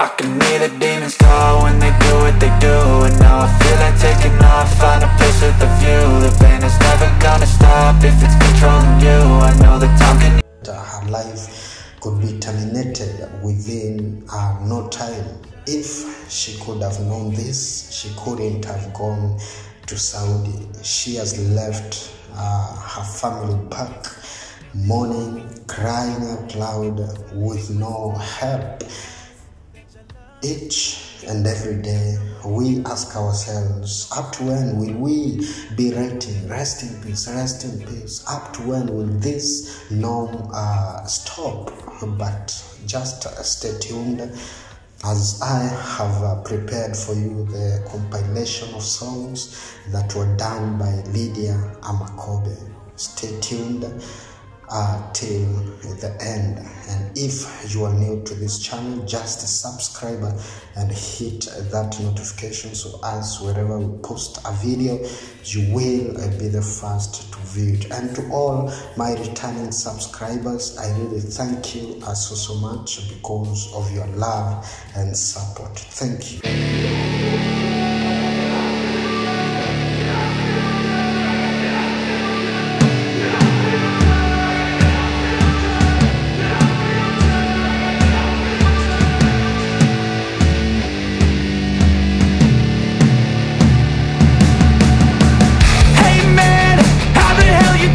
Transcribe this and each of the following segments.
I can hear the demons call when they do what they do And now I feel like taking off, find a place with a view The pain is never gonna stop if it's controlling you I know that time can her life could be terminated within uh, no time. If she could have known this, she couldn't have gone to Saudi. She has left uh, her family back, mourning, crying out loud with no help. Each and every day, we ask ourselves, up to when will we be writing, rest in peace, rest in peace? Up to when will this norm uh, stop? But just stay tuned as I have uh, prepared for you the compilation of songs that were done by Lydiah Amakobe. Stay tuned uh, till the end. And if you are new to this channel, just subscribe and hit that notification so as wherever we post a video, you will uh, be the first to view it. And to all my returning subscribers, I really thank you uh, so so much because of your love and support. Thank you.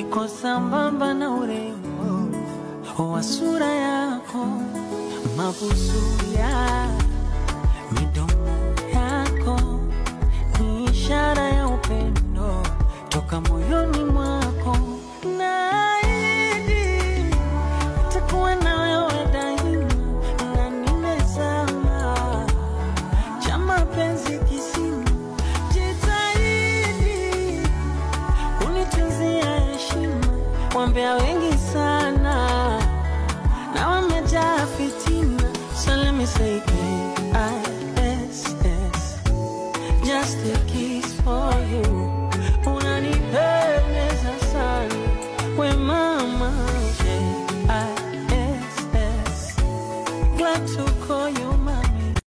iko sambamba na urembo wa sura yako, mabusu ya midomo Wambea wengi sana. Na wamejaa fitina, so let me say K-I-S-S, just a kiss for you. Unanipendeza sana. We mama, K-I-S-S, glad to